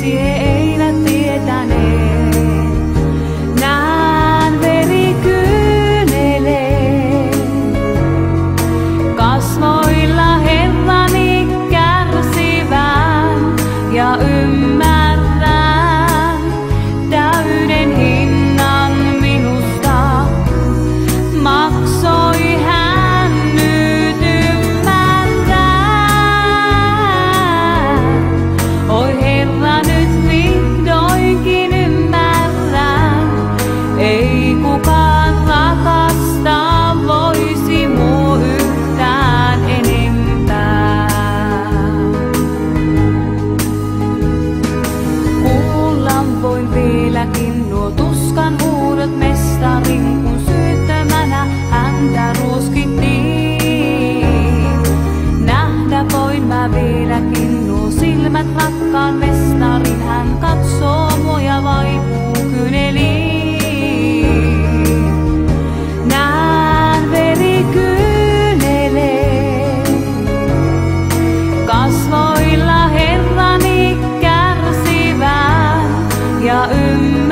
cielo. mobile. you